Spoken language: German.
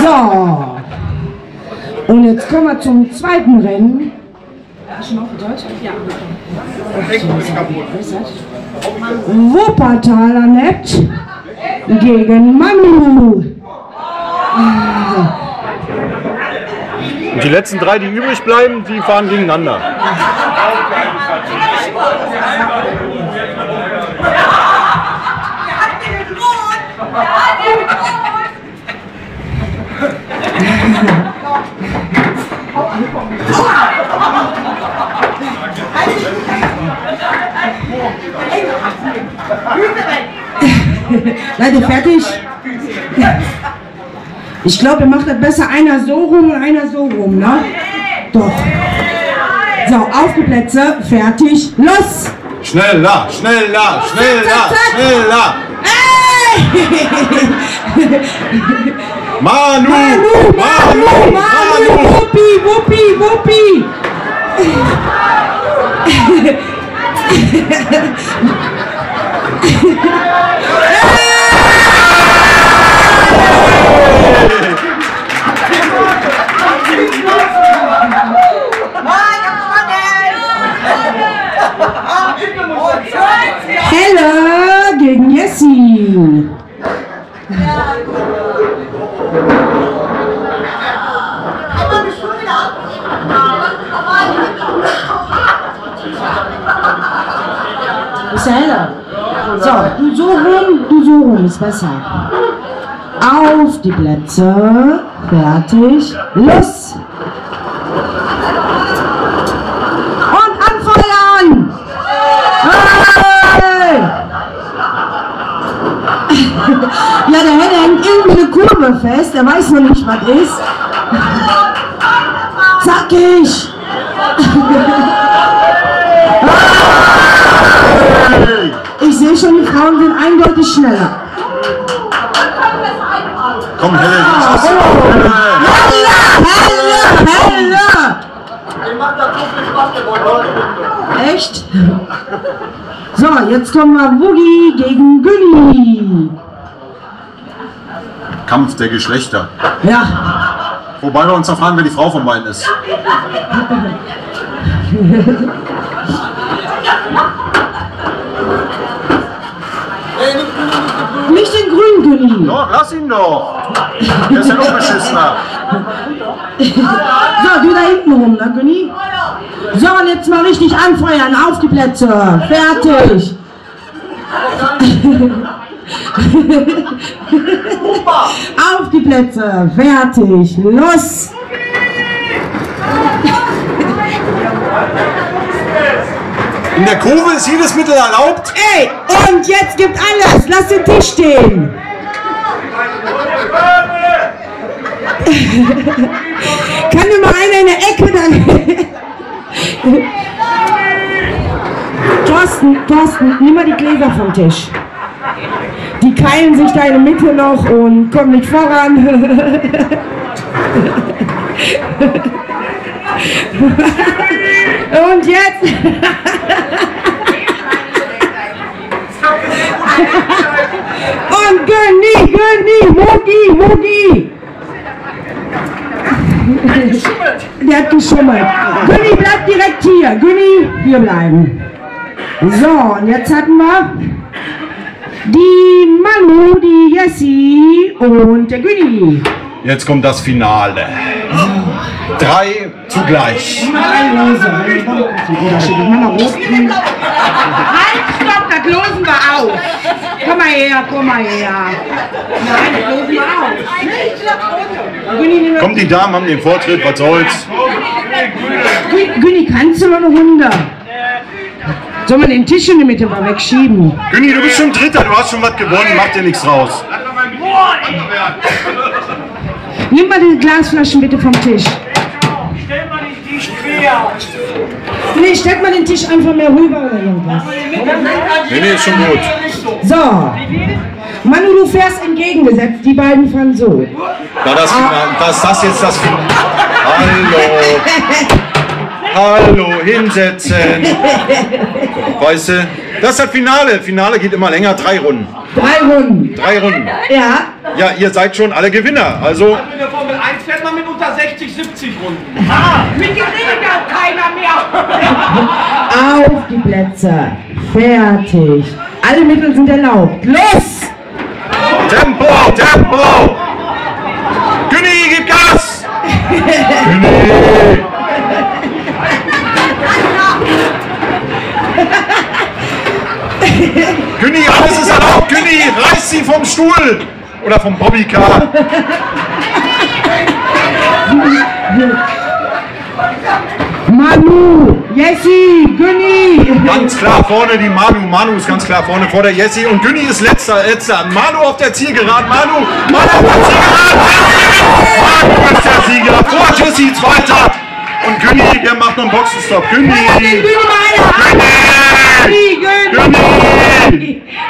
So. Und jetzt kommen wir zum zweiten Rennen. Wuppertaler Net gegen Manu. Und die letzten drei, die übrig bleiben, die fahren gegeneinander. Seid ihr fertig? Ich glaube, ihr macht das besser einer so rum und einer so rum, ne? Doch. So, auf die Plätze, fertig, los! Schneller, schneller, schneller, schneller! Manu, Manu, Manu, Manu, Wuppi, Wuppi, Wuppi! Helle gegen Jessie. Ist ja heller. So, du so rum, du so rum, ist besser. Auf die Plätze, fertig, los! Und anfeuern! Hey! Ja, der Henne hängt irgendwie eine Kurve fest, der weiß noch nicht, was ist. Zackig! Ich sehe schon, die Frauen sind eindeutig schneller. Komm, Helle, links aus. Helle, Helle, Helle! Echt? So, jetzt kommen wir Boogie gegen Günni. Kampf der Geschlechter. Ja, Wobei wir uns noch fragen, wer die Frau von beiden ist. nicht den grünen Günni. Doch, lass ihn doch. Der ist ja noch beschissener. So, du da hinten rum, ne, Günni? So, und jetzt mal richtig anfeuern. Auf die Plätze. Fertig. Auf die Plätze. Fertig. Los. In der Kurve ist jedes Mittel erlaubt. Ey, und jetzt gibt alles. Lass den Tisch stehen. Kann mir mal einer in der Ecke dann. Thorsten, Thorsten, nimm mal die Gläser vom Tisch. Die keilen sich da in der Mitte noch und kommen nicht voran. Und jetzt. Und Günni, Günni, Mugi, Mugi. Der hat geschummelt. Günni, bleib direkt hier. Günni, wir bleiben. So, und jetzt hatten wir die Jessie und der Günni. Jetzt kommt das Finale. Drei zugleich. Halt, stopp, das losen wir auf. Komm mal her, komm mal her. Nein, das losen wir auf. Günni, Kommt, die Damen haben den Vortritt, was soll's. Gü- Günni, kannst du noch eine Runde? Soll man den Tisch in die Mitte mal wegschieben? Günni, du bist schon Dritter, du hast schon was gewonnen, mach dir nichts raus. Nimm mal die Glasflaschen bitte vom Tisch. Stell mal den Tisch quer. Nee, stellt mal den Tisch einfach mehr rüber oder irgendwas. Nee, nee, ist schon gut. So. Manu, du fährst entgegengesetzt, die beiden fahren so. Da das, Finale, das, das jetzt das. Hallo. Hallo, hinsetzen. Weißt du, das ist das Finale. Finale geht immer länger, drei Runden. Drei Runden. Drei Runden. Ja. Ja, ihr seid schon alle Gewinner. Also, Also in der Formel 1 fährt man mit unter 60, 70 Runden. Ah, mit dir redet ja keiner mehr. Auf die Plätze. Fertig. Alle Mittel sind erlaubt. Los! Tempo, Tempo! Sie vom Stuhl! Oder vom Bobbycar! Manu, Jessi, Günni. Ganz klar vorne die Manu. Manu ist ganz klar vorne vor der Jessi. Und Günni ist letzter, letzter. Manu auf der Zielgeraden. Manu, Manu auf der Zielgeraden. Manu ist der Sieger. Vor Jessi zweiter. Und Günni, der macht noch einen Boxenstopp. Günni! Günni! Günni. Günni!